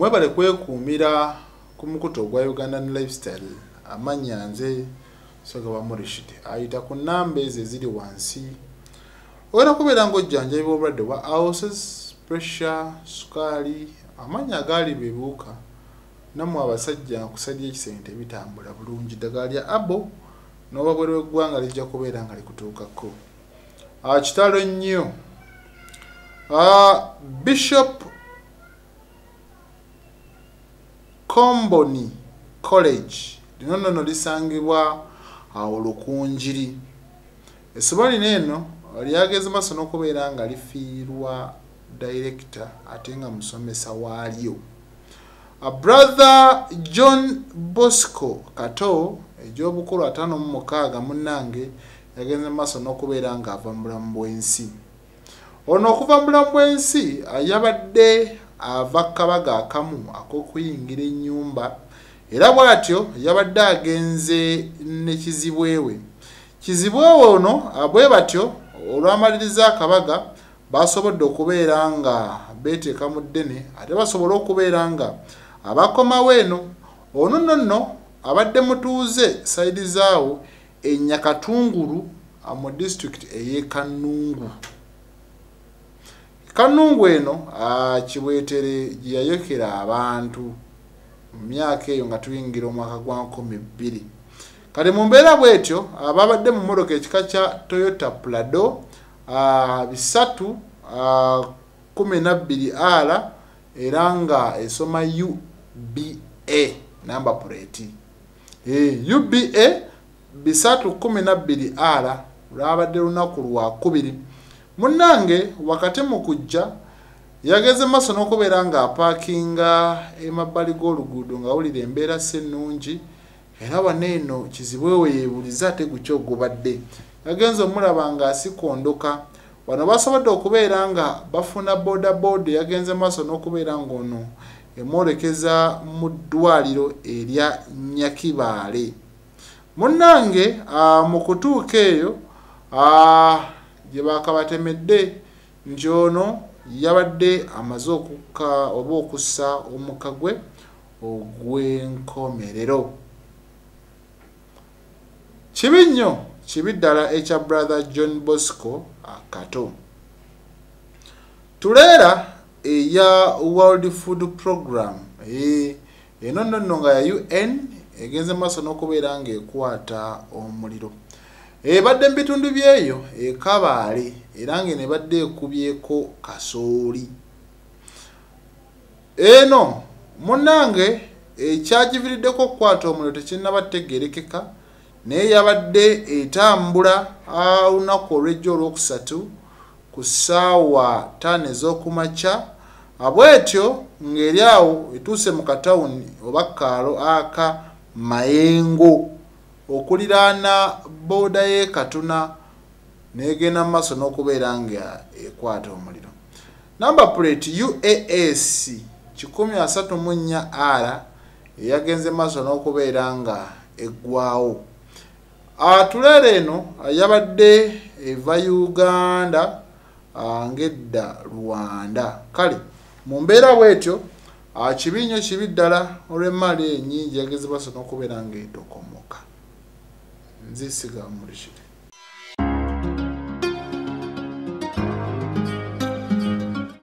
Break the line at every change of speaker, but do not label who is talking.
mwebale kwekuumira ku mukutu ogwa ugandan lifestyle amannya nze sogaba rishid ayita ku namba ezo eziri wansi. Ogenda kubeera ngaojjanjabibwa obulwadde bwa ulcers pressure sukaali amannya agaali bebuuka nammwe abasajja kusalya ekisenge tebitambula bulungi ddagala lya abo n'obabwere w'eggwanga lijja kubeera nga likutuukako. Kitalo nnyo bishop comboni college. Lino nnono lisangibwa awo lukunjiri. Essomo lino eno lyageze maaso n'okubeera nga lifiirwa director ate nga musomesa waalyo. Brother john bosco kato egy'obukulu ataano mu mukaaga munnange yagenze maaso n'okubeera ng'ava mu bulamu bw'ensi. Ono okuva mu bulamu bw'ensi yabadde ava kabaga akamu ak'okuyingira ennyumba era bw'atyo yabadde agenze ne kizibwewe kizibwewe ono bwe batyo olwamaliriza akabaga basobodde okubeera nga beeteeka mu ddene ate basobole okubeera nga abakomawo eno. Ono nno nno abadde mutuuze sayidi zaawo enyakatungulu mu disitulikiti ey'e kannungu eno kibwetere gye yayokera abantu mu myaka eyo nga tuyingira omwaka gwa nkumi bbiri. Kati mu mbeera bw'etyo ababadde mu motoka ekika kya toyota plado bisatu kumi nabbiri r era nga esoma uba namba pureti uba bisatu kumi nabbiri r lwabadde lunaku lwakubiri munnange wakati mu kujja yageze maaso n'okubeera ng'apaakinga emabbali g'oluguudo ng'awulira embeera si ennungi era wano eno kizibwewe yeebuliza ate guki ogubadde yagenze omulaba ng'asikondoka wano basobodde okubeera nga bafuna boodabooda yagenze maaso n'okubeera ng'ono emwolekeza mu ddwaliro erya nyakibaale. Munnange mu kutuuka eyo gye baakabatemedde nti ono yabadde amaze okukka oba okussa omukka gwe ogw'enkomerero. Kibi nnyo kibi ddala ekya brother john bosco akato. Tuleera eya world food program eno nno nno nga ya un egenze maaso n'okubeera ng'ekwata omuliro ebadde mu bitundu byeyo ekabaale era nga nebadde ekubyeko kasooli. Eno munnange ekyagiviiriddeko okukwata omuliro tekinnaba tegerekeka naye yabadde etambula olunaku olwejjo olwokusatu ku ssaawa ttaano ez'okumakya bwetyo ng'eri awo etuuse mu katawuni oba kaalo aka mayengo okuliraana booda y'e katuna negenda mu maaso n'okubeera nga ekwata omuliro. Namba puleti uas 134 r eyagenze maaso n'okubeera nga eggwawo atuleera eno yabadde eva uganda ng'edda rwanda kale mu mbeera bwetyo kibi nnyo kibi ddala olw'emaali enyingi yageze maaso n'okubeera ng'etokomoka nzisiga umurishire